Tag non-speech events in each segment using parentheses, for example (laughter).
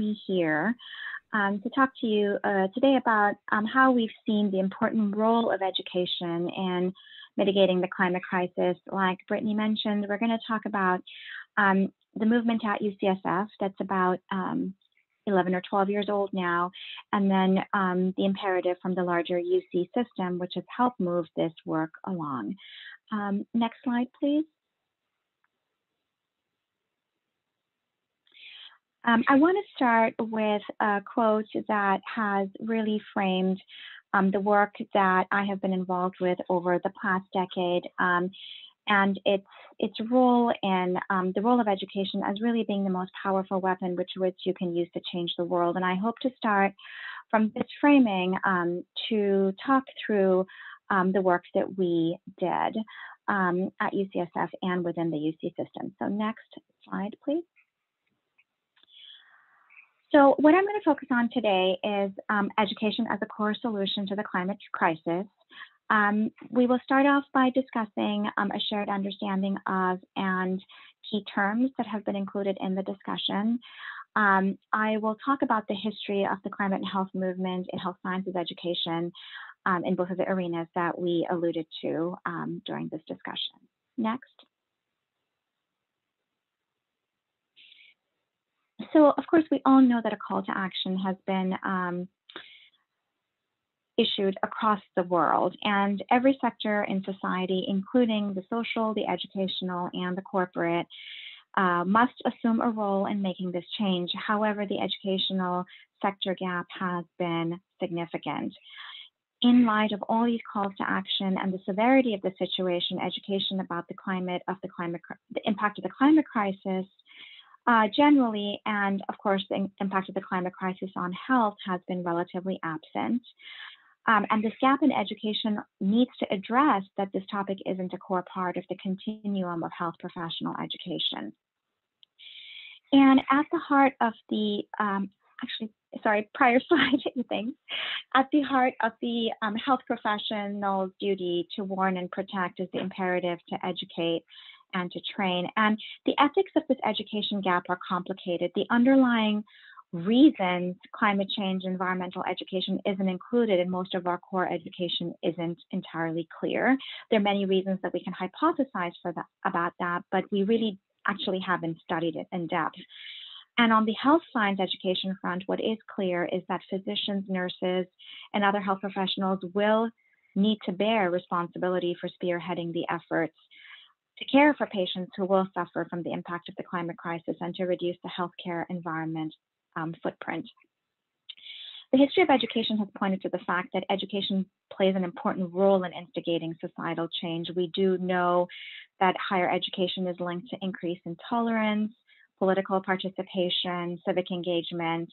me here um, to talk to you uh, today about um, how we've seen the important role of education in mitigating the climate crisis. Like Brittany mentioned, we're going to talk about um, the movement at UCSF that's about um, 11 or 12 years old now, and then um, the imperative from the larger UC system, which has helped move this work along. Um, next slide, please. Um, I want to start with a quote that has really framed um, the work that I have been involved with over the past decade um, and its its role in um, the role of education as really being the most powerful weapon which which you can use to change the world. And I hope to start from this framing um, to talk through um, the work that we did at UCSF and within the UC system. So next slide, please. So what I'm going to focus on today is um, education as a core solution to the climate crisis. Um, we will start off by discussing um, a shared understanding of and key terms that have been included in the discussion. Um, I will talk about the history of the climate and health movement in health sciences education um, in both of the arenas that we alluded to um, during this discussion. Next. So of course, we all know that a call to action has been um, issued across the world, and every sector in society, including the social, the educational, and the corporate, uh, must assume a role in making this change. However, the educational sector gap has been significant. In light of all these calls to action and the severity of the situation, education about the climate of the climate, the impact of the climate crisis uh, generally, and of course, the impact of the climate crisis on health has been relatively absent. Um, and this gap in education needs to address that this topic isn't a core part of the continuum of health professional education. And at the heart of the, um, actually, sorry, (laughs) prior slide, thanks. At the heart of the um, health professional's duty to warn and protect is the imperative to educate and to train. And the ethics of this education gap are complicated. The underlying reasons climate change environmental education isn't included in most of our core education isn't entirely clear. There are many reasons that we can hypothesize for that, about that, but we really actually haven't studied it in depth. And on the health science education front, what is clear is that physicians, nurses, and other health professionals will need to bear responsibility for spearheading the efforts to care for patients who will suffer from the impact of the climate crisis and to reduce the healthcare environment um, footprint. The history of education has pointed to the fact that education plays an important role in instigating societal change. We do know that higher education is linked to increase in tolerance, political participation, civic engagement,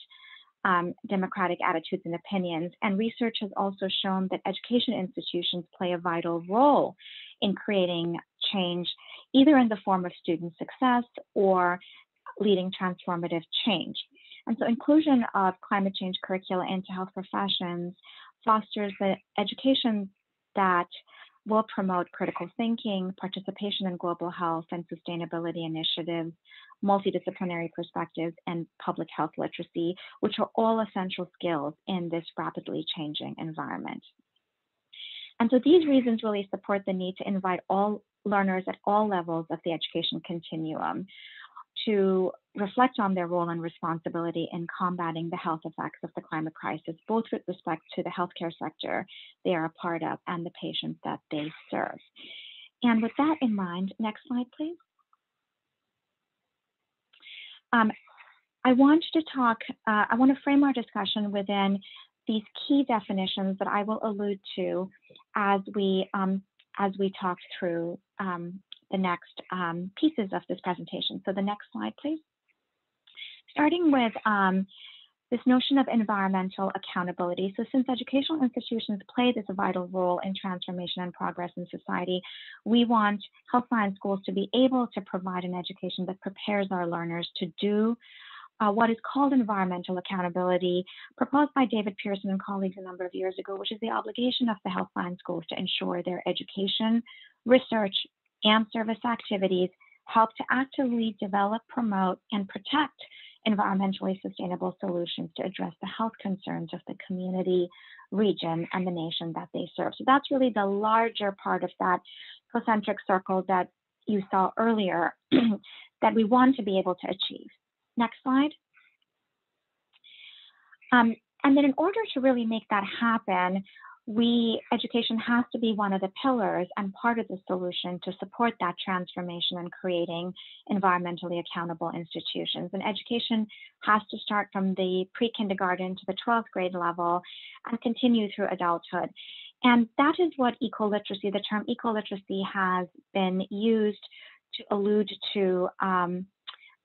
um, democratic attitudes and opinions. And research has also shown that education institutions play a vital role in creating change, either in the form of student success or leading transformative change. And so inclusion of climate change curricula into health professions fosters the education that will promote critical thinking, participation in global health and sustainability initiatives, multidisciplinary perspectives, and public health literacy, which are all essential skills in this rapidly changing environment. And so these reasons really support the need to invite all learners at all levels of the education continuum to reflect on their role and responsibility in combating the health effects of the climate crisis, both with respect to the healthcare sector they are a part of and the patients that they serve. And with that in mind, next slide, please. Um, I want to talk, uh, I want to frame our discussion within these key definitions that I will allude to as we um, as we talk through um, the next um, pieces of this presentation. So the next slide, please. Starting with um, this notion of environmental accountability. So since educational institutions play this vital role in transformation and progress in society, we want health science schools to be able to provide an education that prepares our learners to do uh, what is called environmental accountability, proposed by David Pearson and colleagues a number of years ago, which is the obligation of the health science schools to ensure their education, research, and service activities help to actively develop, promote, and protect environmentally sustainable solutions to address the health concerns of the community, region, and the nation that they serve. So that's really the larger part of that concentric circle that you saw earlier (clears throat) that we want to be able to achieve. Next slide. Um, and then in order to really make that happen, we education has to be one of the pillars and part of the solution to support that transformation and creating environmentally accountable institutions. And education has to start from the pre-kindergarten to the 12th grade level and continue through adulthood. And that is what eco-literacy, the term eco-literacy has been used to allude to um,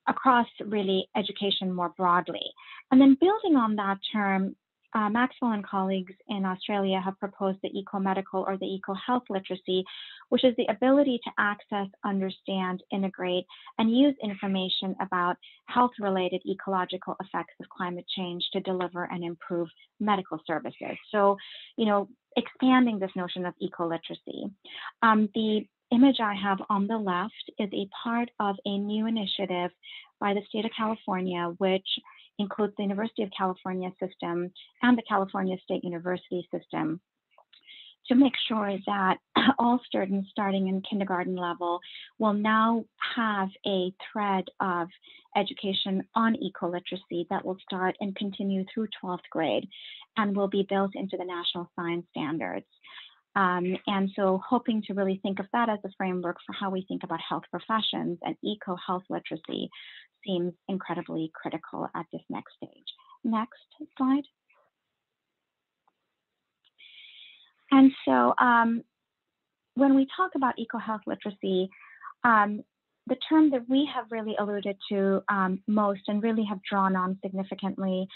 across really education more broadly. And then building on that term, uh, Maxwell and colleagues in Australia have proposed the eco-medical or the eco-health literacy, which is the ability to access, understand, integrate, and use information about health-related ecological effects of climate change to deliver and improve medical services. So, you know, expanding this notion of eco-literacy. Um, the image I have on the left is a part of a new initiative by the state of California, which includes the University of California system and the California State University system to make sure that (clears throat) all students starting in kindergarten level will now have a thread of education on eco-literacy that will start and continue through 12th grade and will be built into the national science standards. Um, and so hoping to really think of that as a framework for how we think about health professions and eco-health literacy seems incredibly critical at this next stage. Next slide. And so um, when we talk about eco-health literacy, um, the term that we have really alluded to um, most and really have drawn on significantly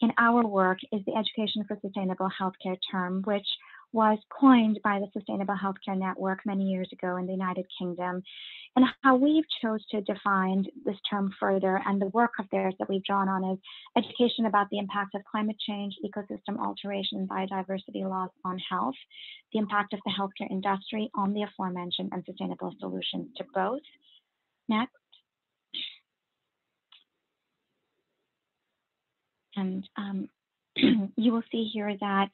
in our work is the Education for Sustainable Healthcare term, which was coined by the Sustainable Healthcare Network many years ago in the United Kingdom. And how we've chose to define this term further and the work of theirs that we've drawn on is education about the impact of climate change, ecosystem alteration, biodiversity loss on health, the impact of the healthcare industry on the aforementioned and sustainable solutions to both. Next. And um, (clears throat) you will see here that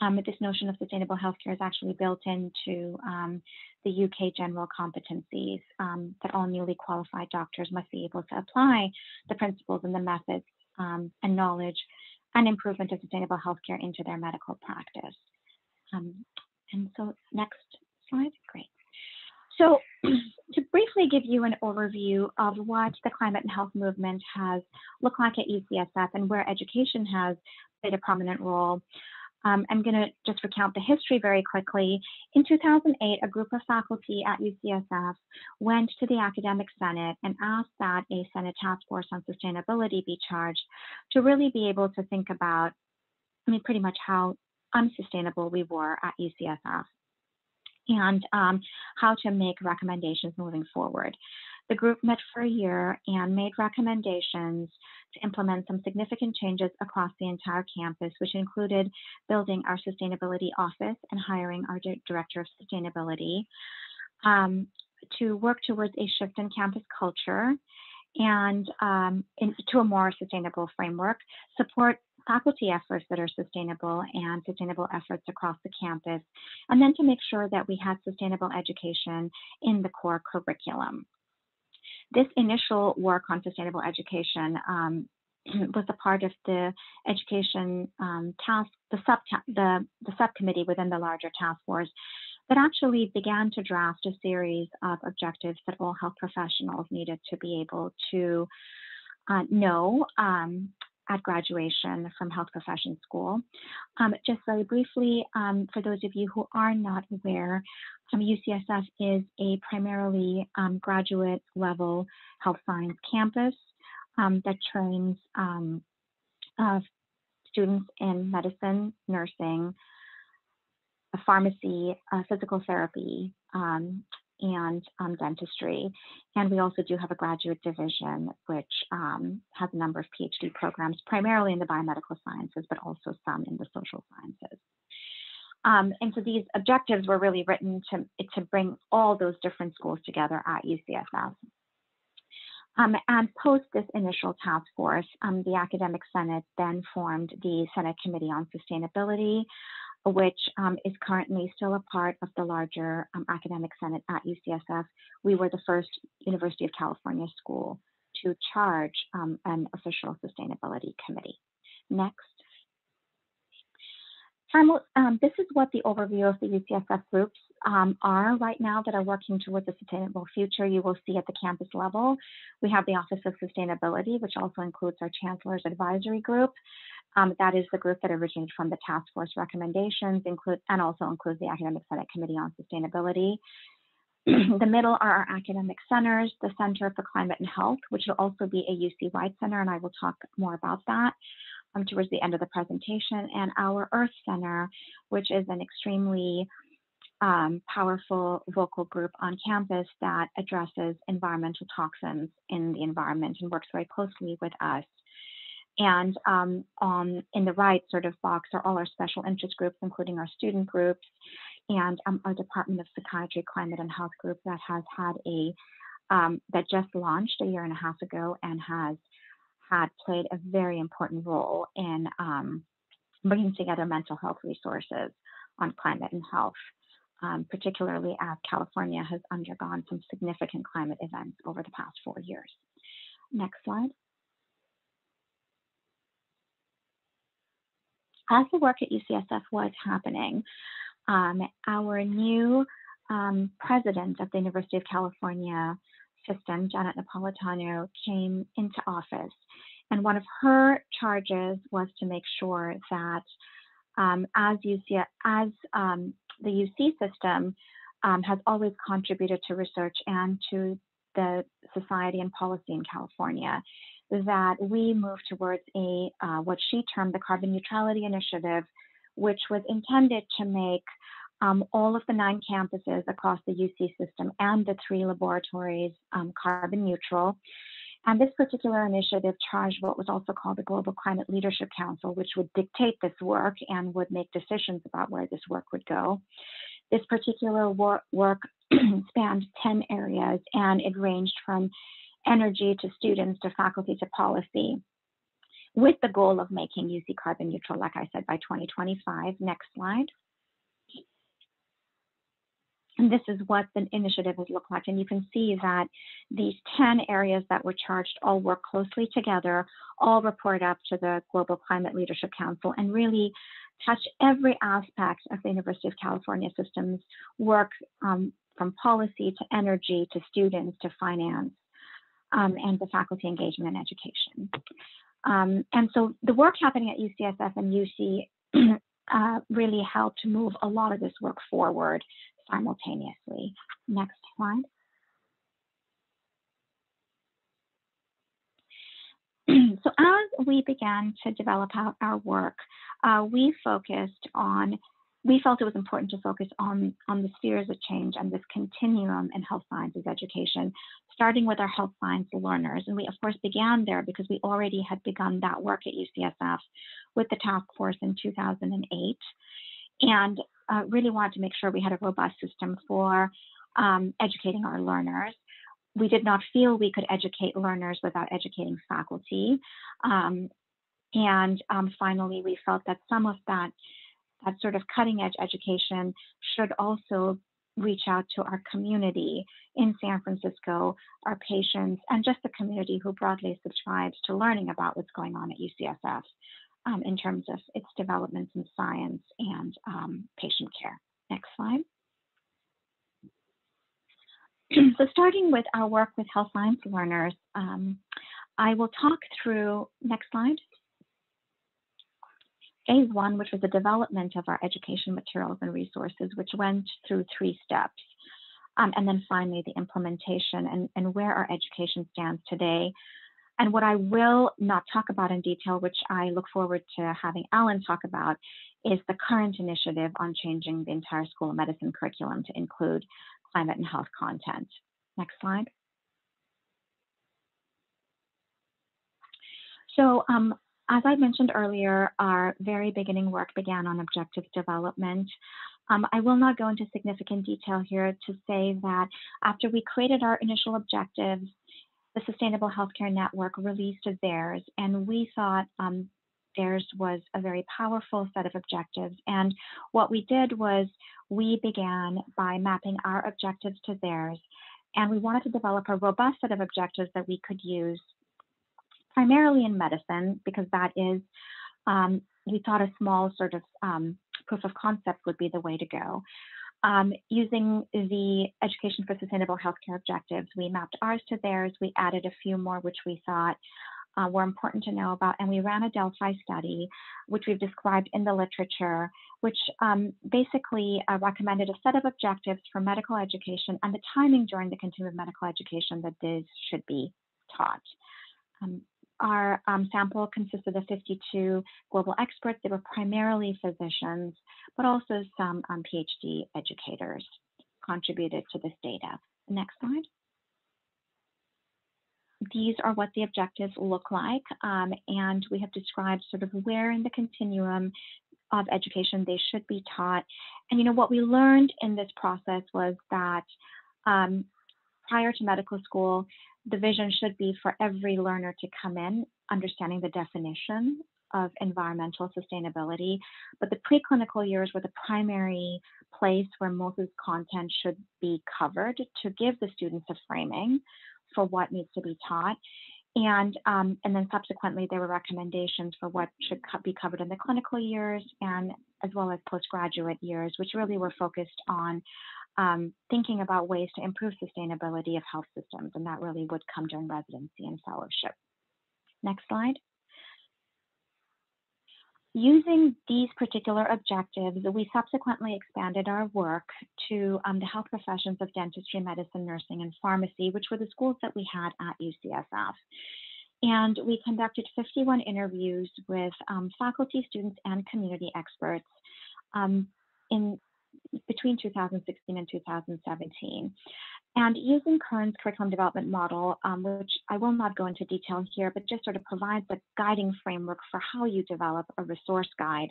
um, this notion of sustainable healthcare is actually built into um, the UK general competencies um, that all newly qualified doctors must be able to apply the principles and the methods um, and knowledge and improvement of sustainable healthcare into their medical practice. Um, and so next slide, great. So (clears throat) to briefly give you an overview of what the climate and health movement has looked like at UCSF and where education has played a prominent role. Um, I'm going to just recount the history very quickly. In 2008, a group of faculty at UCSF went to the Academic Senate and asked that a Senate task force on sustainability be charged to really be able to think about, I mean, pretty much how unsustainable we were at UCSF and um, how to make recommendations moving forward. The group met for a year and made recommendations to implement some significant changes across the entire campus, which included building our sustainability office and hiring our director of sustainability, um, to work towards a shift in campus culture and um, to a more sustainable framework, support faculty efforts that are sustainable and sustainable efforts across the campus, and then to make sure that we had sustainable education in the core curriculum. This initial work on sustainable education um, (clears throat) was a part of the education um, task, the, the, the subcommittee within the larger task force that actually began to draft a series of objectives that all health professionals needed to be able to uh, know um, at graduation from health profession school. Um, just very briefly, um, for those of you who are not aware, um, UCSF is a primarily um, graduate level health science campus um, that trains um, uh, students in medicine, nursing, pharmacy, uh, physical therapy, um, and um, dentistry. And we also do have a graduate division, which has a number of PhD programs, primarily in the biomedical sciences, but also some in the social sciences. Um, and so these objectives were really written to, to bring all those different schools together at UCSF. Um, and post this initial task force, um, the Academic Senate then formed the Senate Committee on Sustainability, which um, is currently still a part of the larger um, Academic Senate at UCSF. We were the first University of California school to charge um, an official sustainability committee. Next. Um, this is what the overview of the UCSF groups um, are right now that are working towards a sustainable future. You will see at the campus level, we have the Office of Sustainability, which also includes our Chancellor's Advisory Group. Um, that is the group that originated from the task force recommendations, include and also includes the Academic Senate Committee on Sustainability. (clears throat) the middle are our academic centers, the Center for Climate and Health, which will also be a UC-wide center, and I will talk more about that um, towards the end of the presentation, and our Earth Center, which is an extremely um, powerful vocal group on campus that addresses environmental toxins in the environment and works very closely with us. And um, on in the right sort of box are all our special interest groups, including our student groups and um, our Department of Psychiatry, Climate and Health group that has had a um, that just launched a year and a half ago and has had played a very important role in um, bringing together mental health resources on climate and health, um, particularly as California has undergone some significant climate events over the past four years. Next slide. As the work at UCSF was happening, um, our new um, president of the University of California system, Janet Napolitano, came into office. And one of her charges was to make sure that um, as UC, as um, the UC system um, has always contributed to research and to the society and policy in California, that we move towards a uh, what she termed the carbon neutrality initiative, which was intended to make um, all of the nine campuses across the UC system and the three laboratories um, carbon neutral. And this particular initiative charged what was also called the Global Climate Leadership Council, which would dictate this work and would make decisions about where this work would go. This particular wor work (clears throat) spanned 10 areas and it ranged from energy to students to faculty to policy with the goal of making UC carbon neutral, like I said, by 2025. Next slide. And this is what the initiative has looked like. And you can see that these 10 areas that were charged all work closely together, all report up to the Global Climate Leadership Council, and really touch every aspect of the University of California system's work um, from policy to energy to students to finance um, and the faculty engagement and education. Um, and so the work happening at UCSF and UC (clears throat) uh, really helped move a lot of this work forward simultaneously. Next slide. (clears throat) so as we began to develop out our work, uh, we focused on, we felt it was important to focus on, on the spheres of change and this continuum in health sciences education, starting with our health science learners. And we, of course, began there because we already had begun that work at UCSF with the task force in 2008 and uh, really wanted to make sure we had a robust system for um, educating our learners. We did not feel we could educate learners without educating faculty. Um, and um, finally, we felt that some of that, that sort of cutting edge education should also reach out to our community in San Francisco, our patients, and just the community who broadly subscribes to learning about what's going on at UCSF um, in terms of its developments in science and um, patient care. Next slide. (clears throat) so starting with our work with health science learners, um, I will talk through, next slide, phase one, which was the development of our education materials and resources, which went through three steps. Um, and then finally, the implementation and, and where our education stands today and what I will not talk about in detail, which I look forward to having Allan talk about, is the current initiative on changing the entire school of medicine curriculum to include climate and health content. Next slide. So um, as I mentioned earlier, our very beginning work began on objective development. Um, I will not go into significant detail here to say that after we created our initial objectives, the Sustainable Healthcare Network released theirs, and we thought um, theirs was a very powerful set of objectives. And what we did was we began by mapping our objectives to theirs, and we wanted to develop a robust set of objectives that we could use primarily in medicine, because that is, um, we thought a small sort of um, proof of concept would be the way to go. Um, using the Education for Sustainable Healthcare objectives, we mapped ours to theirs. We added a few more, which we thought uh, were important to know about. And we ran a Delphi study, which we've described in the literature, which um, basically uh, recommended a set of objectives for medical education and the timing during the continuum of medical education that these should be taught. Um, our um, sample consisted of 52 global experts. They were primarily physicians, but also some um, PhD educators contributed to this data. Next slide. These are what the objectives look like, um, and we have described sort of where in the continuum of education they should be taught. And you know what we learned in this process was that um, prior to medical school, the vision should be for every learner to come in understanding the definition of environmental sustainability, but the preclinical years were the primary place where most of this content should be covered to give the students a framing for what needs to be taught. And, um, and then subsequently, there were recommendations for what should co be covered in the clinical years and as well as postgraduate years, which really were focused on um, thinking about ways to improve sustainability of health systems. And that really would come during residency and fellowship. Next slide. Using these particular objectives, we subsequently expanded our work to um, the health professions of dentistry, medicine, nursing, and pharmacy, which were the schools that we had at UCSF. And we conducted 51 interviews with um, faculty, students, and community experts um, in between 2016 and 2017. And using Kern's curriculum development model, um, which I will not go into detail here, but just sort of provides a guiding framework for how you develop a resource guide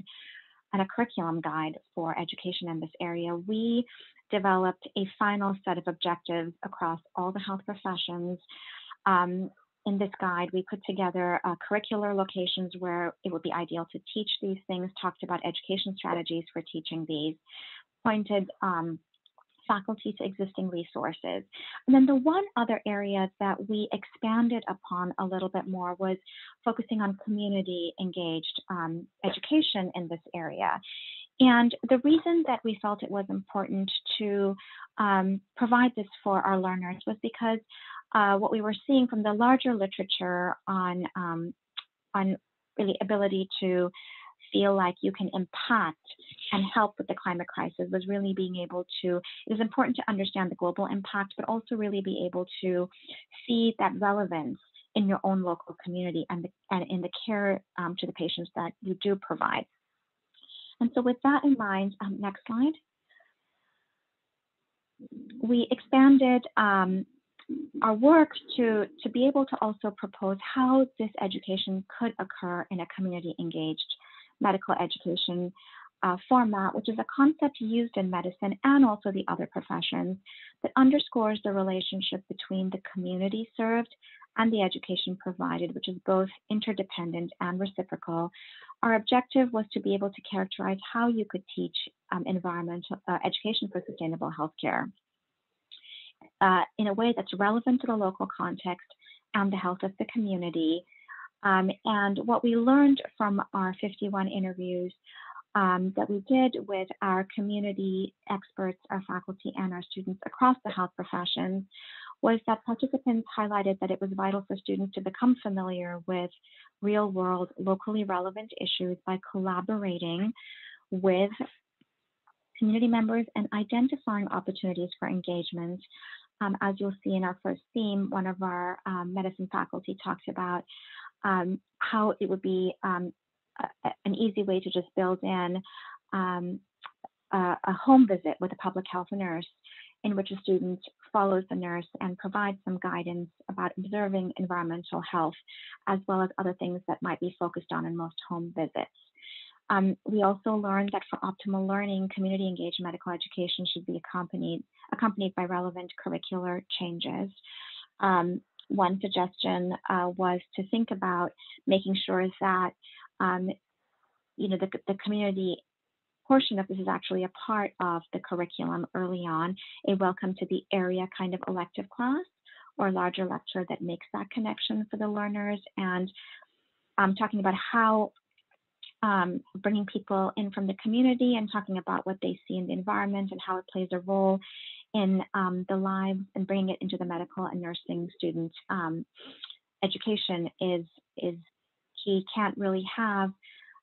and a curriculum guide for education in this area, we developed a final set of objectives across all the health professions. Um, in this guide, we put together uh, curricular locations where it would be ideal to teach these things, talked about education strategies for teaching these, pointed um, faculty to existing resources. And then the one other area that we expanded upon a little bit more was focusing on community engaged um, education in this area. And the reason that we felt it was important to um, provide this for our learners was because uh, what we were seeing from the larger literature on um, on really ability to feel like you can impact and help with the climate crisis was really being able to, it is important to understand the global impact, but also really be able to see that relevance in your own local community and, the, and in the care um, to the patients that you do provide. And so with that in mind, um, next slide. We expanded um, our work to, to be able to also propose how this education could occur in a community engaged medical education uh, format, which is a concept used in medicine and also the other professions that underscores the relationship between the community served and the education provided, which is both interdependent and reciprocal. Our objective was to be able to characterize how you could teach um, environmental uh, education for sustainable healthcare uh, in a way that's relevant to the local context and the health of the community um, and what we learned from our 51 interviews um, that we did with our community experts, our faculty, and our students across the health professions was that participants highlighted that it was vital for students to become familiar with real world, locally relevant issues by collaborating with community members and identifying opportunities for engagement. Um, as you'll see in our first theme, one of our um, medicine faculty talked about um, how it would be um, a, an easy way to just build in um, a, a, home visit with a public health nurse in which a student follows the nurse and provides some guidance about observing environmental health, as well as other things that might be focused on in most home visits. Um, we also learned that for optimal learning, community engaged medical education should be accompanied, accompanied by relevant curricular changes. Um, one suggestion uh, was to think about making sure that um, you know the, the community portion of this is actually a part of the curriculum early on, a welcome to the area kind of elective class or larger lecture that makes that connection for the learners. And um, talking about how um, bringing people in from the community and talking about what they see in the environment and how it plays a role in um, the lives and bringing it into the medical and nursing student um, education is is key. Can't really have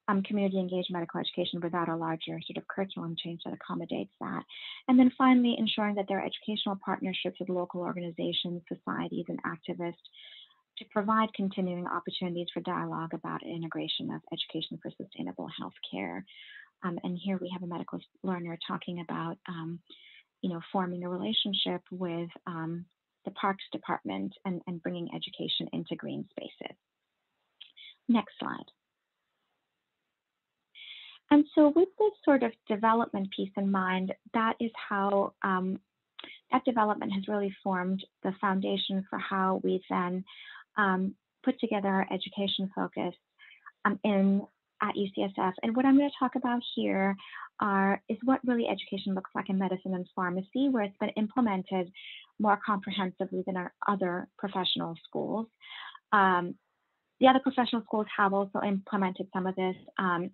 um, community engaged medical education without a larger sort of curriculum change that accommodates that. And then finally, ensuring that there are educational partnerships with local organizations, societies, and activists to provide continuing opportunities for dialogue about integration of education for sustainable healthcare. Um, and here we have a medical learner talking about, um, you know, forming a relationship with um, the Parks Department and, and bringing education into green spaces. Next slide. And so, with this sort of development piece in mind, that is how um, that development has really formed the foundation for how we then um, put together our education focus um, in at UCSF. And what I'm going to talk about here are is what really education looks like in medicine and pharmacy, where it's been implemented more comprehensively than our other professional schools. Um, the other professional schools have also implemented some of this, um,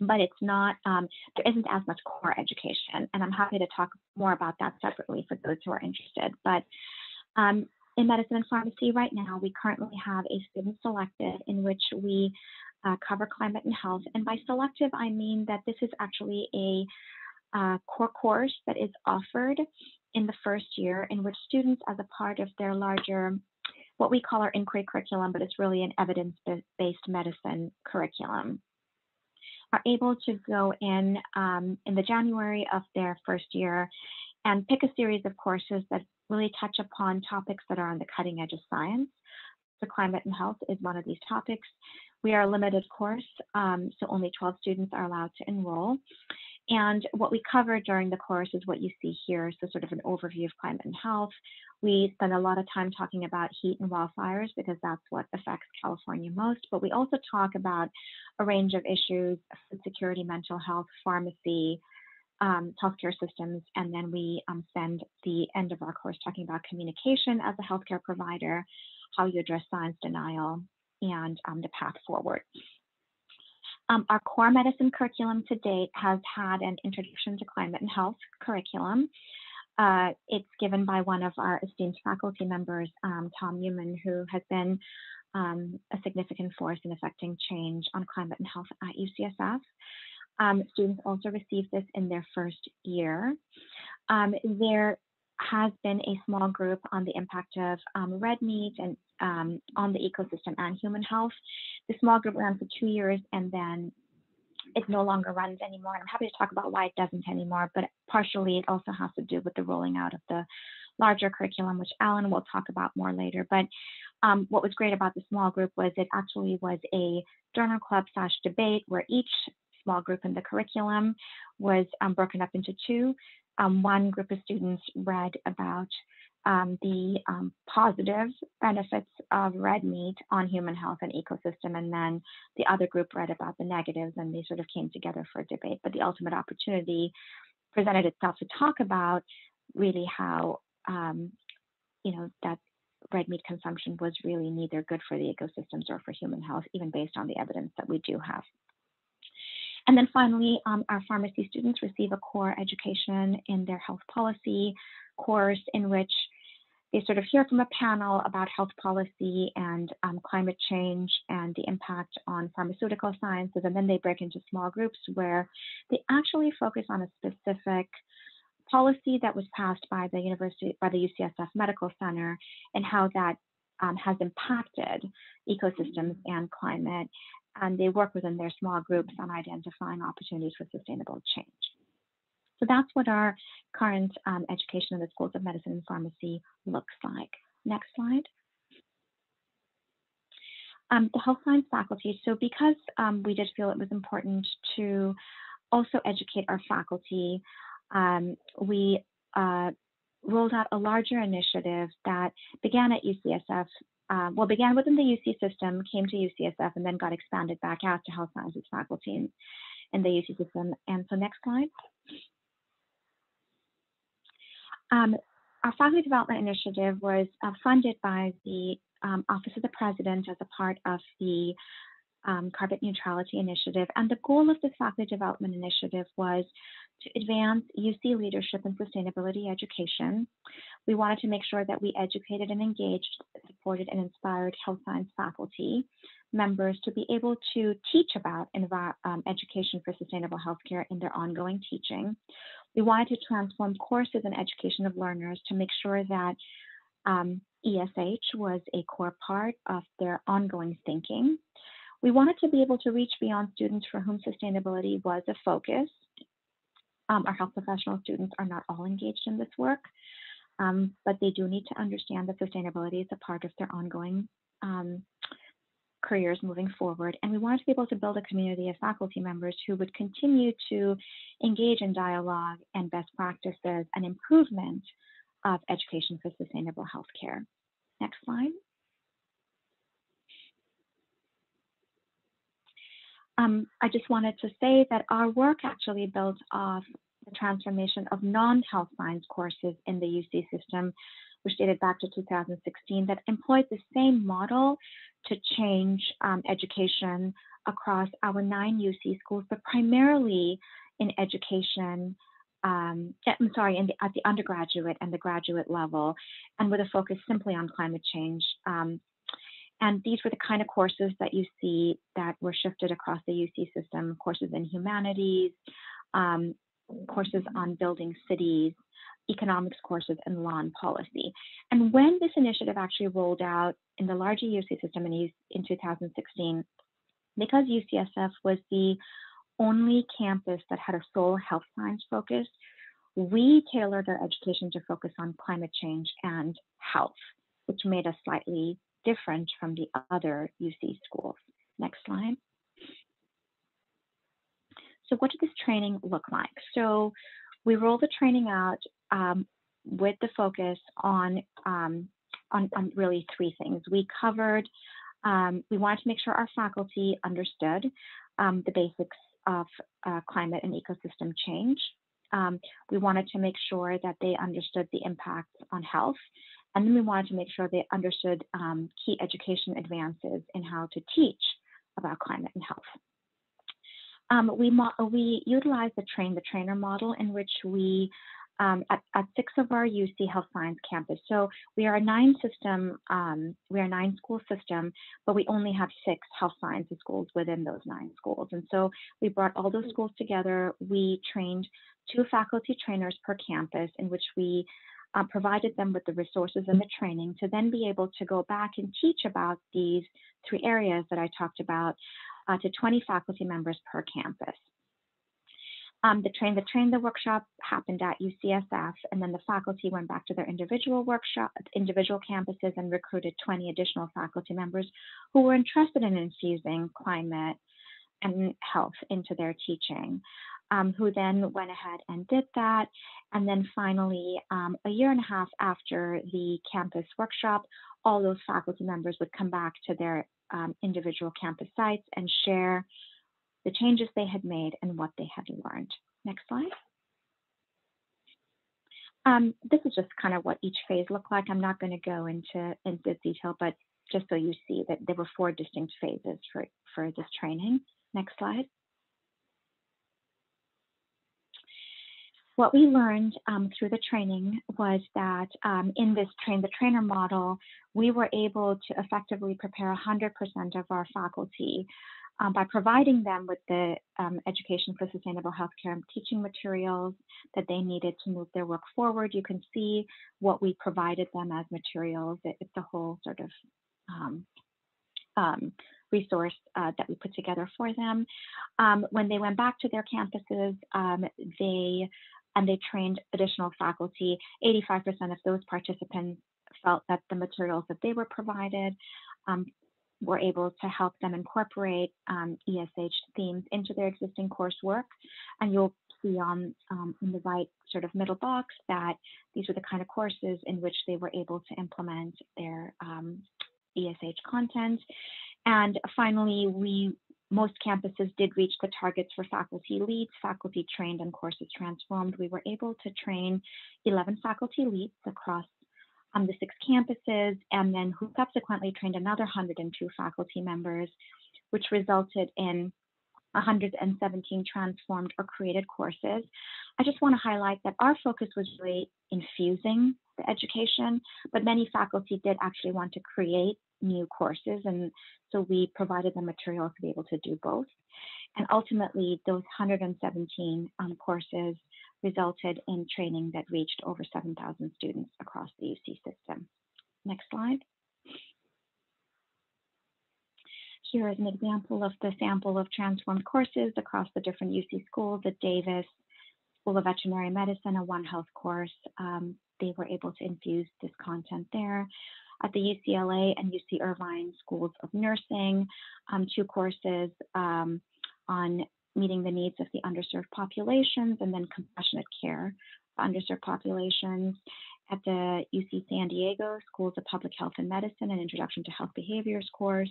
but it's not, um, there isn't as much core education. And I'm happy to talk more about that separately for those who are interested. But um, in medicine and pharmacy right now, we currently have a student selected in which we uh, cover climate and health. And by selective, I mean that this is actually a uh, core course that is offered in the first year in which students, as a part of their larger, what we call our inquiry curriculum, but it's really an evidence-based medicine curriculum, are able to go in um, in the January of their first year and pick a series of courses that really touch upon topics that are on the cutting edge of science. So climate and health is one of these topics. We are a limited course, um, so only 12 students are allowed to enroll. And what we cover during the course is what you see here, so sort of an overview of climate and health. We spend a lot of time talking about heat and wildfires because that's what affects California most, but we also talk about a range of issues, food security, mental health, pharmacy, um, healthcare systems, and then we um, spend the end of our course talking about communication as a healthcare provider, how you address science denial, and um, the path forward. Um, our core medicine curriculum to date has had an introduction to climate and health curriculum. Uh, it's given by one of our esteemed faculty members, um, Tom Newman, who has been um, a significant force in affecting change on climate and health at UCSF. Um, students also receive this in their first year. Um, there has been a small group on the impact of red meat and um, on the ecosystem and human health. The small group ran for two years and then it no longer runs anymore. And I'm happy to talk about why it doesn't anymore, but partially it also has to do with the rolling out of the larger curriculum, which Allan will talk about more later. But um, what was great about the small group was it actually was a journal club slash debate where each small group in the curriculum was um, broken up into two. Um, one group of students read about um, the um, positive benefits of red meat on human health and ecosystem, and then the other group read about the negatives, and they sort of came together for a debate. But the ultimate opportunity presented itself to talk about really how, um, you know, that red meat consumption was really neither good for the ecosystems or for human health, even based on the evidence that we do have. And then finally, um, our pharmacy students receive a core education in their health policy course in which they sort of hear from a panel about health policy and um, climate change and the impact on pharmaceutical sciences. And then they break into small groups where they actually focus on a specific policy that was passed by the university, by the UCSF Medical Center and how that um, has impacted ecosystems and climate and they work within their small groups on identifying opportunities for sustainable change. So that's what our current um, education in the schools of medicine and pharmacy looks like. Next slide. Um, the health science faculty. So because um, we did feel it was important to also educate our faculty, um, we uh, rolled out a larger initiative that began at UCSF, uh, well, began within the UC system, came to UCSF, and then got expanded back out to health sciences faculty in, in the UC system. And so next slide. Um, our faculty development initiative was uh, funded by the um, Office of the President as a part of the um, Carbon Neutrality Initiative. And the goal of this faculty development initiative was to advance UC leadership and sustainability education. We wanted to make sure that we educated and engaged, supported, and inspired health science faculty members to be able to teach about um, education for sustainable healthcare in their ongoing teaching. We wanted to transform courses and education of learners to make sure that um, ESH was a core part of their ongoing thinking. We wanted to be able to reach beyond students for whom sustainability was a focus. Um, our health professional students are not all engaged in this work, um, but they do need to understand that sustainability is a part of their ongoing um, careers moving forward. And we wanted to be able to build a community of faculty members who would continue to engage in dialogue and best practices and improvement of education for sustainable healthcare. Next slide. Um, I just wanted to say that our work actually built off the transformation of non-health science courses in the UC system, which dated back to 2016, that employed the same model to change um, education across our nine UC schools, but primarily in education um, I'm sorry, the, at the undergraduate and the graduate level, and with a focus simply on climate change. Um, and these were the kind of courses that you see that were shifted across the UC system, courses in humanities, um, courses on building cities, economics courses, and law and policy. And when this initiative actually rolled out in the larger UC system in, in 2016, because UCSF was the only campus that had a sole health science focus, we tailored our education to focus on climate change and health, which made us slightly different from the other UC schools. Next slide. So what did this training look like? So we rolled the training out um, with the focus on, um, on, on, really three things. We covered, um, we wanted to make sure our faculty understood um, the basics of uh, climate and ecosystem change. Um, we wanted to make sure that they understood the impacts on health. And then we wanted to make sure they understood um, key education advances in how to teach about climate and health. Um, we, we utilized the train the trainer model in which we um, at, at, six of our UC Health Science campus. So we are a nine system, um, we are a nine school system, but we only have six health sciences schools within those nine schools. And so we brought all those schools together. We trained two faculty trainers per campus in which we uh, provided them with the resources and the training to then be able to go back and teach about these three areas that I talked about uh, to 20 faculty members per campus. Um, the train the train the workshop happened at UCSF, and then the faculty went back to their individual workshop, individual campuses, and recruited 20 additional faculty members who were interested in infusing climate and health into their teaching. Um, who then went ahead and did that. And then finally, um, a year and a half after the campus workshop, all those faculty members would come back to their um, individual campus sites and share the changes they had made, and what they had learned. Next slide. Um, this is just kind of what each phase looked like. I'm not going to go into, into detail, but just so you see that there were four distinct phases for, for this training. Next slide. What we learned um, through the training was that um, in this train the trainer model, we were able to effectively prepare 100% of our faculty um, by providing them with the um, education for sustainable healthcare and teaching materials that they needed to move their work forward. You can see what we provided them as materials. It, it's a whole sort of um, um resource uh, that we put together for them. When they went back to their campuses, they and they trained additional faculty. 85% of those participants felt that the materials that they were provided um, were able to help them incorporate um, ESH themes into their existing coursework. And you'll see on um, in the right sort of middle box that these were the kind of courses in which they were able to implement their um, ESH content. And finally, we most campuses did reach the targets for faculty leads, faculty trained, and courses transformed. We were able to train 11 faculty leads across um, the six campuses, and then who subsequently trained another 102 faculty members, which resulted in 117 transformed or created courses. I just want to highlight that our focus was really infusing the education, but many faculty did actually want to create new courses. And so we provided them material to be able to do both. And ultimately, those 117 um, courses resulted in training that reached over 7,000 students across the UC system. Next slide. Here is an example of the sample of transformed courses across the different UC schools at Davis, School of Veterinary Medicine, a One Health course. Um, they were able to infuse this content there at the UCLA and UC Irvine Schools of Nursing, um, two courses um, on meeting the needs of the underserved populations and then compassionate care for underserved populations. At the UC San Diego Schools of Public Health and Medicine, an Introduction to Health Behaviors course,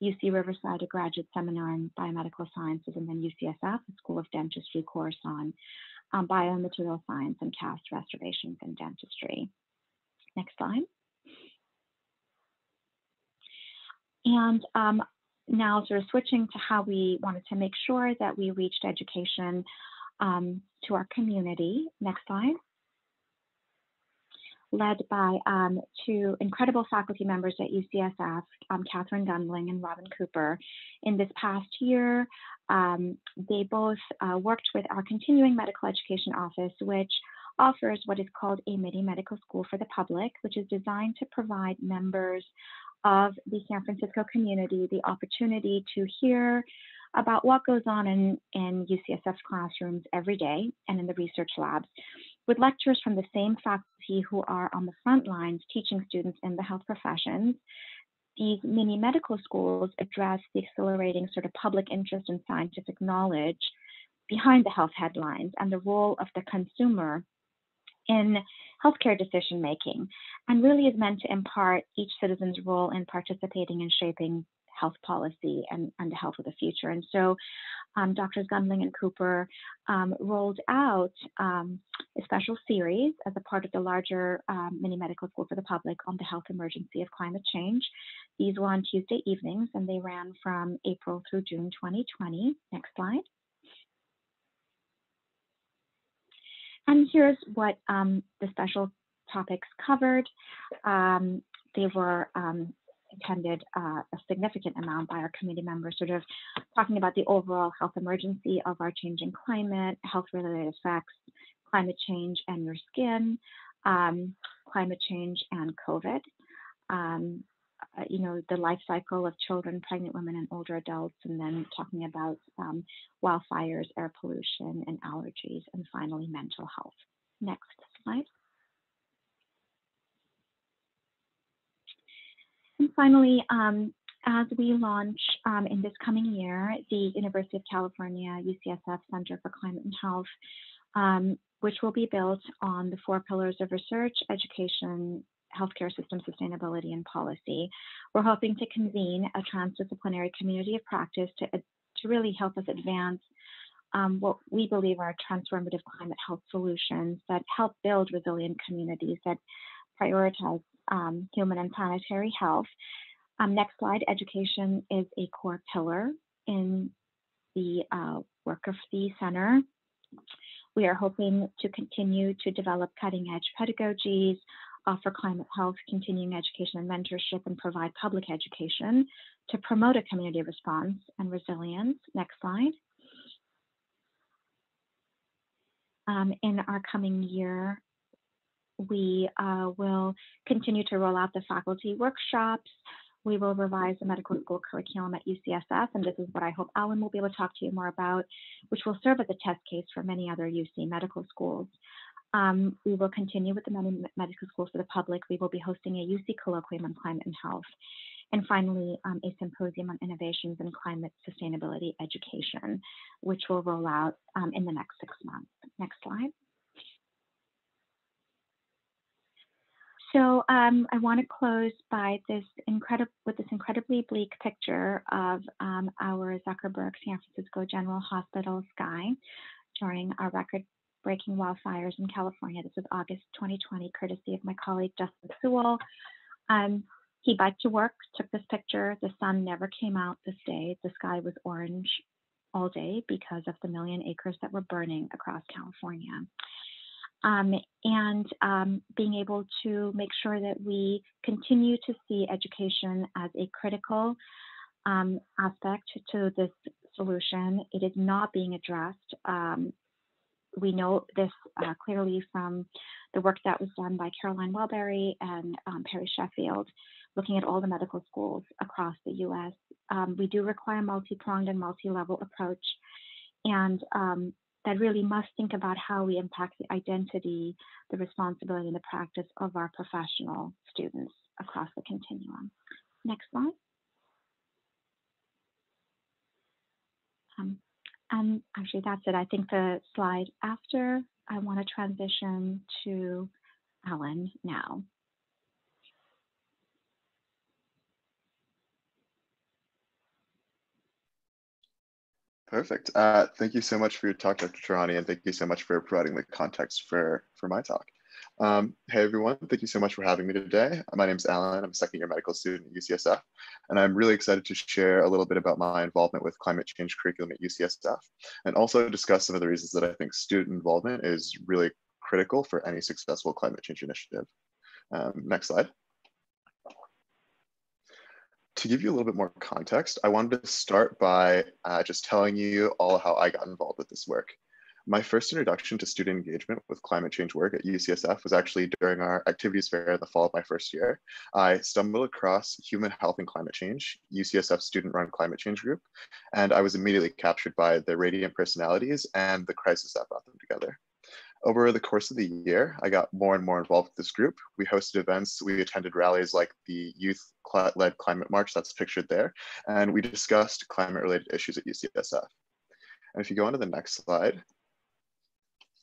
UC Riverside, a graduate seminar in biomedical sciences, and then UCSF, a School of Dentistry course on um, biomaterial science and cast restorations in dentistry. Next slide. And um, now sort of switching to how we wanted to make sure that we reached education um, to our community. Next slide. Led by um, two incredible faculty members at UCSF, um, Catherine Gundling and Robin Cooper. In this past year, um, they both uh, worked with our continuing medical education office, which offers what is called a mini medical school for the public, which is designed to provide members of the San Francisco community the opportunity to hear about what goes on in, in UCSF's classrooms every day and in the research labs with lectures from the same faculty who are on the front lines teaching students in the health professions. These mini medical schools address the accelerating sort of public interest in scientific knowledge behind the health headlines and the role of the consumer in healthcare decision making and really is meant to impart each citizen's role in participating in shaping health policy and, and the health of the future. And so um, Drs. Gundling and Cooper um, rolled out um, a special series as a part of the larger um, mini medical school for the public on the health emergency of climate change. These were on Tuesday evenings and they ran from April through June 2020. Next slide. And here's what um, the special topics covered. Um, they were um, attended uh, a significant amount by our committee members, sort of talking about the overall health emergency of our changing climate, health-related effects, climate change and your skin, um, climate change and COVID, um, uh, you know, the life cycle of children, pregnant women, and older adults, and then talking about um, wildfires, air pollution, and allergies, and finally, mental health. Next slide. And finally, um, as we launch um, in this coming year, the University of California UCSF Center for Climate and Health, um, which will be built on the four pillars of research, education, healthcare system sustainability and policy. We're hoping to convene a transdisciplinary community of practice to, to really help us advance um, what we believe are transformative climate health solutions that help build resilient communities that prioritize um, human and planetary health. Um, next slide, education is a core pillar in the uh, work of the center. We are hoping to continue to develop cutting edge pedagogies, offer climate health, continuing education and mentorship, and provide public education to promote a community response and resilience. Next slide. Um, in our coming year, we uh, will continue to roll out the faculty workshops. We will revise the medical school curriculum at UCSF, and this is what I hope Allan will be able to talk to you more about, which will serve as a test case for many other UC medical schools. Um, we will continue with the medical schools for the public. We will be hosting a UC colloquium on climate and health. and finally, um, a symposium on innovations in climate sustainability education, which will roll out um, in the next six months. Next slide. So um, I want to close by this incredible with this incredibly bleak picture of um, our Zuckerberg San Francisco General Hospital sky during our record-breaking wildfires in California. This was August 2020, courtesy of my colleague Justin Sewell. Um, he biked to work, took this picture. The sun never came out this day. The sky was orange all day because of the million acres that were burning across California um, and um, being able to make sure that we continue to see education as a critical um, aspect to this solution. It is not being addressed. We know this uh, clearly from the work that was done by Caroline Wellbery and um, Perry Sheffield, looking at all the medical schools across the US. Um, we do require a multi-pronged and multi-level approach. And um, that really must think about how we impact the identity, the responsibility, and the practice of our professional students across the continuum. Next slide. Um, and actually, that's it. I think the slide after, I want to transition to Allan now. Perfect. Uh, thank you so much for your talk, Dr. Teherani, and thank you so much for providing the context for, for my talk. Um, hey everyone, thank you so much for having me today. My name is Allan, I'm a second year medical student at UCSF, and I'm really excited to share a little bit about my involvement with climate change curriculum at UCSF, and also discuss some of the reasons that I think student involvement is really critical for any successful climate change initiative. Um, next slide to give you a little bit more context, I wanted to start by uh, just telling you all how I got involved with this work. My first introduction to student engagement with climate change work at UCSF was actually during our activities fair in the fall of my first year. I stumbled across Human Health and Climate Change, UCSF student run climate change group, and I was immediately captured by the radiant personalities and the crisis that brought them together. Over the course of the year, I got more and more involved with this group. We hosted events, we attended rallies like the Youth Led Climate March that's pictured there, and we discussed climate related issues at UCSF. And if you go on to the next slide,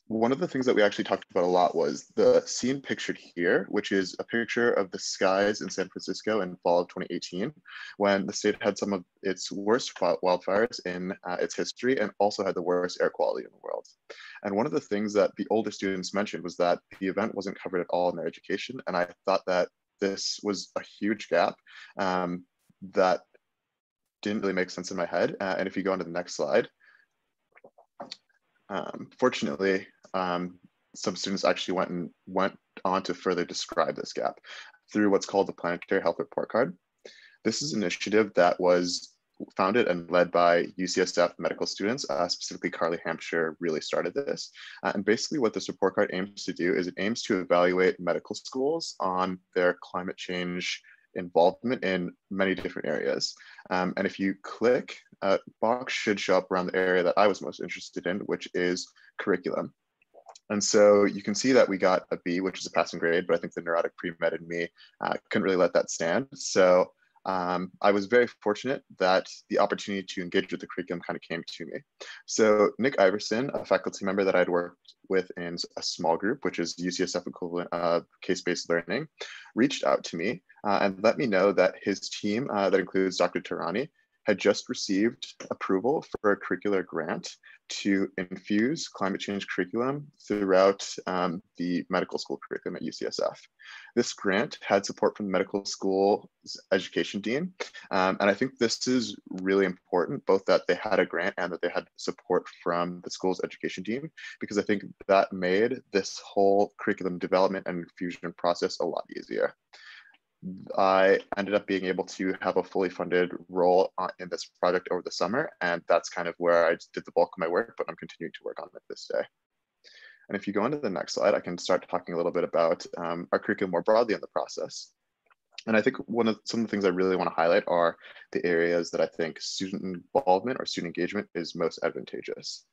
one of the things that we actually talked about a lot was the scene pictured here, which is a picture of the skies in San Francisco in fall of 2018, when the state had some of its worst wildfires in uh, its history and also had the worst air quality in the world. And one of the things that the older students mentioned was that the event wasn't covered at all in their education. And I thought that this was a huge gap um, that didn't really make sense in my head. Uh, and if you go on to the next slide, um, fortunately, um, some students actually went and went on to further describe this gap through what's called the Planetary Health Report Card. This is an initiative that was founded and led by UCSF medical students, uh, specifically Carly Hampshire really started this. Uh, and basically what this report card aims to do is it aims to evaluate medical schools on their climate change involvement in many different areas. Um, and if you click, uh, box should show up around the area that I was most interested in, which is curriculum. And so you can see that we got a B, which is a passing grade, but I think the neurotic pre-med in me uh, couldn't really let that stand. So um, I was very fortunate that the opportunity to engage with the curriculum kind of came to me. So Nick Iverson, a faculty member that I'd worked with in a small group, which is UCSF equivalent of case-based learning, reached out to me uh, and let me know that his team, uh, that includes Dr. Teherani, had just received approval for a curricular grant to infuse climate change curriculum throughout um, the medical school curriculum at UCSF. This grant had support from the medical school's education dean. Um, and I think this is really important, both that they had a grant and that they had support from the school's education dean, because I think that made this whole curriculum development and infusion process a lot easier. I ended up being able to have a fully funded role in this project over the summer. And that's kind of where I did the bulk of my work, but I'm continuing to work on it this day. And if you go on to the next slide, I can start talking a little bit about um, our curriculum more broadly in the process. And I think one of some of the things I really want to highlight are the areas that I think student involvement or student engagement is most advantageous.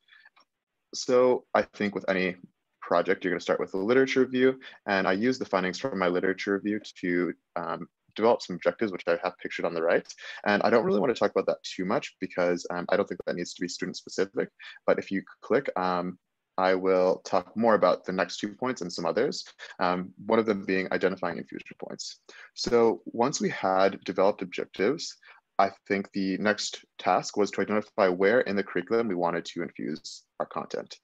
So I think with any project, you're going to start with a literature review. And I use the findings from my literature review to um, developed some objectives, which I have pictured on the right. And I don't really want to talk about that too much because um, I don't think that needs to be student specific. But if you click, um, I will talk more about the next two points and some others, um, one of them being identifying infusion points. So once we had developed objectives, I think the next task was to identify where in the curriculum we wanted to infuse our content.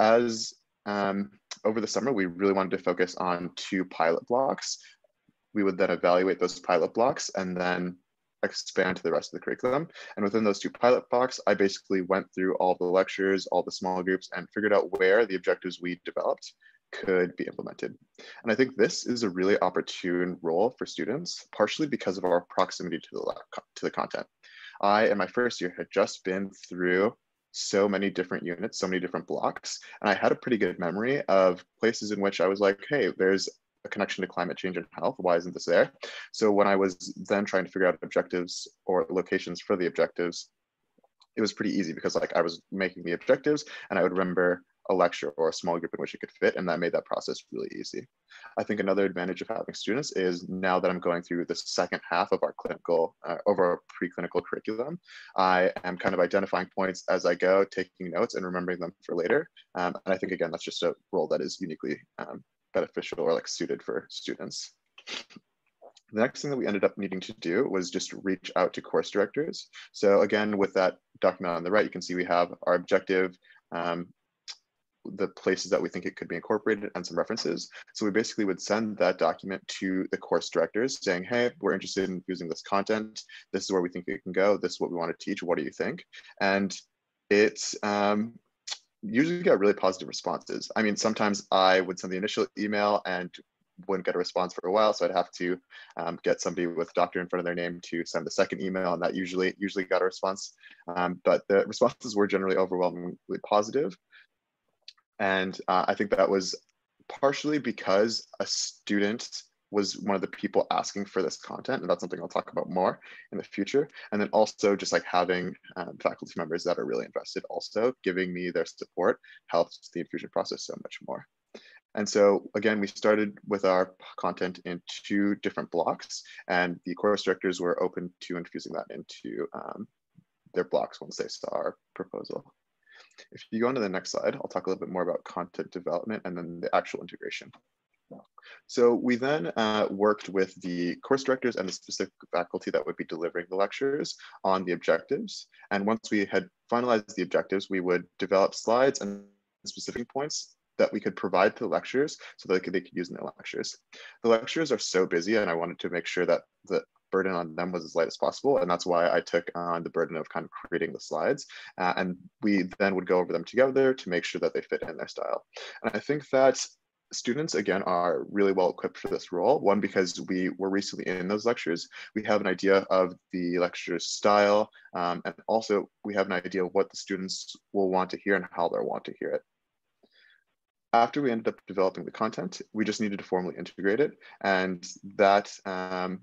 As um, over the summer, we really wanted to focus on two pilot blocks. We would then evaluate those pilot blocks and then expand to the rest of the curriculum. And within those two pilot blocks, I basically went through all the lectures, all the small groups, and figured out where the objectives we developed could be implemented. And I think this is a really opportune role for students, partially because of our proximity to the, to the content. I, in my first year, had just been through so many different units, so many different blocks. And I had a pretty good memory of places in which I was like, hey, there's a connection to climate change and health. Why isn't this there? So when I was then trying to figure out objectives or locations for the objectives, it was pretty easy because like I was making the objectives and I would remember a lecture or a small group in which it could fit, and that made that process really easy. I think another advantage of having students is now that I'm going through the second half of our clinical, uh, over our preclinical curriculum, I am kind of identifying points as I go, taking notes and remembering them for later. Um, and I think, again, that's just a role that is uniquely um, beneficial or like suited for students. The next thing that we ended up needing to do was just reach out to course directors. So again, with that document on the right, you can see we have our objective, um, the places that we think it could be incorporated and some references. So we basically would send that document to the course directors saying, hey, we're interested in using this content. This is where we think it can go. This is what we want to teach. What do you think? And it's um, usually got really positive responses. I mean, sometimes I would send the initial email and wouldn't get a response for a while. So I'd have to um, get somebody with doctor in front of their name to send the second email, and that usually usually got a response. Um, but the responses were generally overwhelmingly positive. And uh, I think that was partially because a student was one of the people asking for this content and that's something i'll talk about more in the future. And then also just like having um, faculty members that are really invested also giving me their support helps the infusion process so much more. And so again we started with our content in two different blocks and the course directors were open to infusing that into um, their blocks once they saw our proposal if you go on to the next slide, I'll talk a little bit more about content development and then the actual integration. So we then uh, worked with the course directors and the specific faculty that would be delivering the lectures on the objectives. And once we had finalized the objectives, we would develop slides and specific points that we could provide to the lecturers so that they could, they could use in their lectures. The lecturers are so busy and I wanted to make sure that the burden on them was as light as possible. And that's why I took on the burden of kind of creating the slides. Uh, and we then would go over them together to make sure that they fit in their style. And I think that students again are really well equipped for this role one because we were recently in those lectures we have an idea of the lecture's style um, and also we have an idea of what the students will want to hear and how they'll want to hear it after we ended up developing the content we just needed to formally integrate it and that um,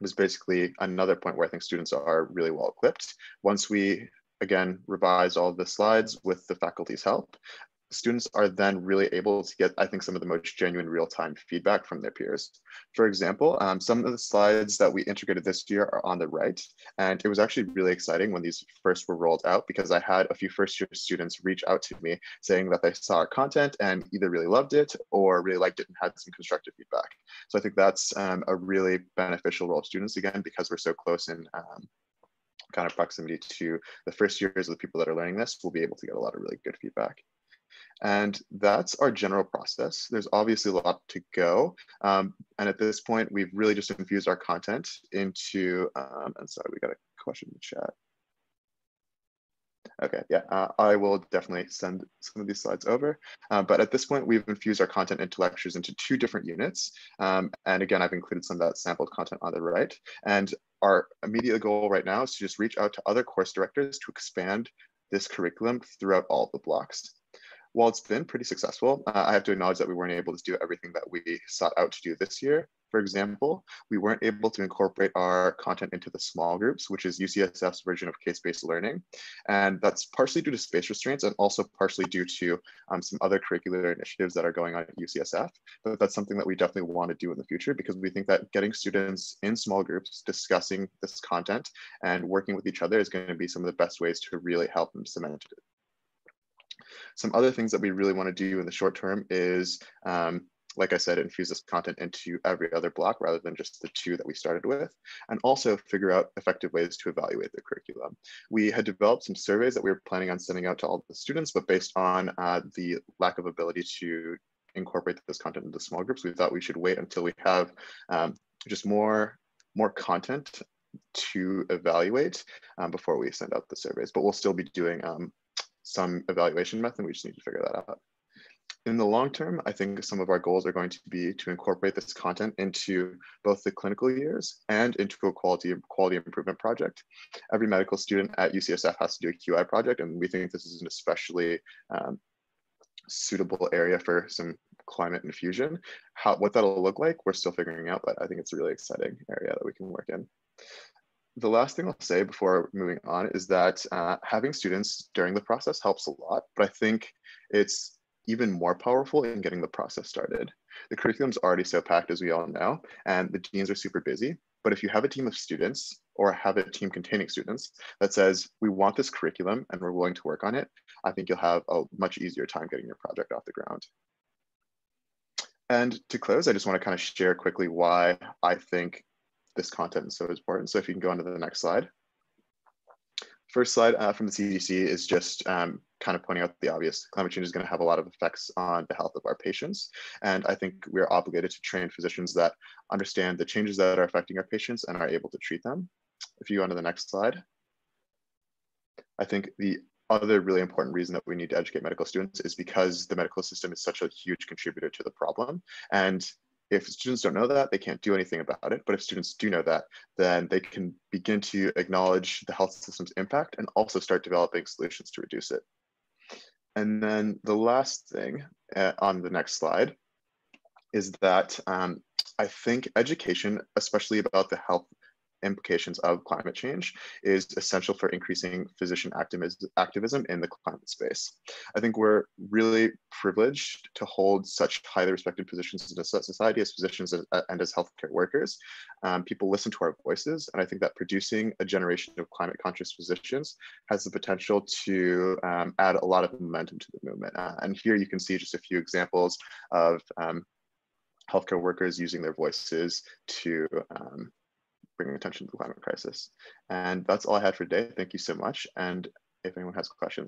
was basically another point where I think students are really well equipped. Once we, again, revise all the slides with the faculty's help, students are then really able to get, I think, some of the most genuine real-time feedback from their peers. For example, um, some of the slides that we integrated this year are on the right, and it was actually really exciting when these first were rolled out because I had a few first-year students reach out to me saying that they saw our content and either really loved it or really liked it and had some constructive feedback. So I think that's um, a really beneficial role of students, again, because we're so close in um, kind of proximity to the first years of the people that are learning this, we'll be able to get a lot of really good feedback. And that's our general process. There's obviously a lot to go. Um, and at this point, we've really just infused our content into, um, and sorry, we got a question in the chat. Okay, yeah, uh, I will definitely send some of these slides over. Uh, but at this point, we've infused our content into lectures into two different units. Um, and again, I've included some of that sampled content on the right. And our immediate goal right now is to just reach out to other course directors to expand this curriculum throughout all the blocks while it's been pretty successful, uh, I have to acknowledge that we weren't able to do everything that we sought out to do this year. For example, we weren't able to incorporate our content into the small groups, which is UCSF's version of case-based learning. And that's partially due to space restraints and also partially due to um, some other curricular initiatives that are going on at UCSF. But that's something that we definitely want to do in the future because we think that getting students in small groups discussing this content and working with each other is going to be some of the best ways to really help them cement it. Some other things that we really want to do in the short term is um, like I said, infuse this content into every other block rather than just the two that we started with, and also figure out effective ways to evaluate the curriculum. We had developed some surveys that we were planning on sending out to all the students, but based on uh, the lack of ability to incorporate this content into small groups, we thought we should wait until we have um, just more, more content to evaluate um, before we send out the surveys, but we'll still be doing um, some evaluation method. We just need to figure that out in the long term, I think some of our goals are going to be to incorporate this content into both the clinical years and into a quality quality improvement project. Every medical student at UCSF has to do a QI project, and we think this is an especially um, suitable area for some climate infusion. How what that'll look like, we're still figuring out, but I think it's a really exciting area that we can work in the last thing I'll say before moving on is that uh, having students during the process helps a lot, but I think it's even more powerful in getting the process started. The curriculum's already so packed, as we all know, and the deans are super busy. But if you have a team of students or have a team containing students that says, we want this curriculum and we're willing to work on it, I think you'll have a much easier time getting your project off the ground. And to close, I just want to kind of share quickly why I think this content is so important. So if you can go on to the next slide. First slide uh, from the CDC is just um, kind of pointing out the obvious. Climate change is going to have a lot of effects on the health of our patients. And I think we're obligated to train physicians that understand the changes that are affecting our patients and are able to treat them. If you go on to the next slide. I think the other really important reason that we need to educate medical students is because the medical system is such a huge contributor to the problem. And if students don't know that, they can't do anything about it. But if students do know that, then they can begin to acknowledge the health system's impact and also start developing solutions to reduce it. And then the last thing uh, on the next slide is that um, I think education, especially about the health implications of climate change is essential for increasing physician activism in the climate space. I think we're really privileged to hold such highly respected positions in society as physicians and as healthcare workers. Um, people listen to our voices, and I think that producing a generation of climate conscious physicians has the potential to um, add a lot of momentum to the movement. Uh, and here you can see just a few examples of um, healthcare workers using their voices to um, bringing attention to the climate crisis. And that's all I had for today. Thank you so much. And if anyone has questions,